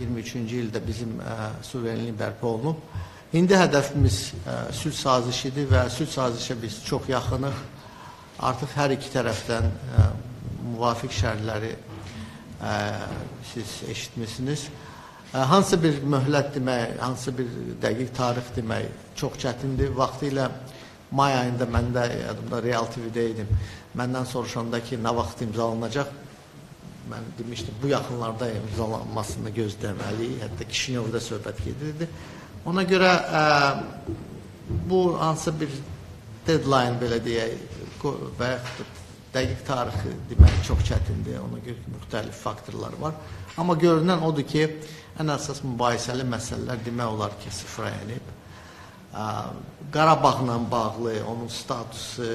23-cü ildə bizim ə, suverenlik bərpa olunub. İndi hədəfimiz ə, sülh sazişidir və sülh sazişə biz çox yaxınıq. Artıq hər iki tərəfdən ə, müvafiq şərtləri siz eşitmisiniz. Hansı bir möhlət demək, hansı bir dəqiq tarix demək çox çətindir. Vaxtilə may ayında mən də yadımda Real TV-də idim. Məndən soruşanda ki, nə vaxt imzalanacaq? Mən demişdim, bu yaxınlarda imzalanmasını gözləməliyik. Hətta Kişinyovda söhbət gedirdi. Ona görə ə, bu hansı bir deadline belə deyək və yaxud dəqiq tarixi demək çox çətindir. Ona görə ki, müxtəlif faktorlar var. Amma görünən odur ki, ən əsas mübahisəli məsələlər demək olar ki, sıfıra enib. Ə, Qarabağla bağlı onun statusu,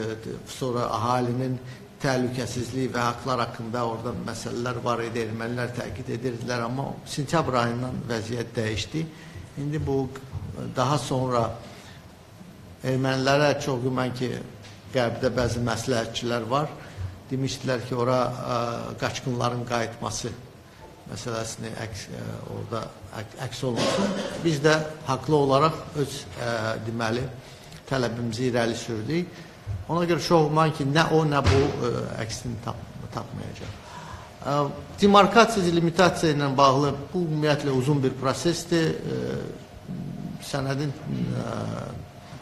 sonra əhalinin təhlükəsizliyi və haqlar haqqında orada məsələlər var idi. Ermənilər təkid edirdilər, amma sentyabr ayından vəziyyət dəyişdi. İndi bu daha sonra ermənilərə çox güman ki, qərbdə bəzi məsləhətçilər var. Demişdilər ki, ora ə, qaçqınların qayıtması məsələsini əks, ə, orada əks, əks olunsun. Biz də haqlı olaraq öz ə, deməli tələbimizi irəli sürdük. Ona görə çox güman ki, nə o, nə bu ə, əksini tap, tapmayacaq. Ə, Demarkasiya, delimitasiya ilə bağlı bu ümumiyyətlə uzun bir prosesdir. Ə, Sənədin ə,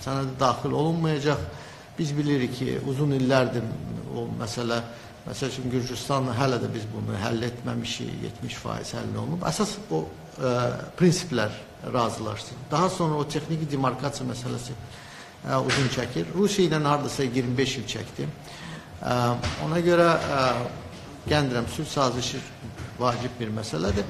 sənədə daxil olunmayacaq. Biz bilirik ki, uzun illərdir o məsələ Məsəl üçün Gürcüstanla hələ də biz bunu həll etməmişik, 70% həll olunub. Əsas o ə, prinsiplər razılaşsın. Daha sonra o texniki demarkasiya məsələsi ə, uzun çəkir. Rusiya ilə hardasa 25 il çəkdi. Ə, ona görə ə, gəlmirəm sülh sazişi vacib bir məsələdir.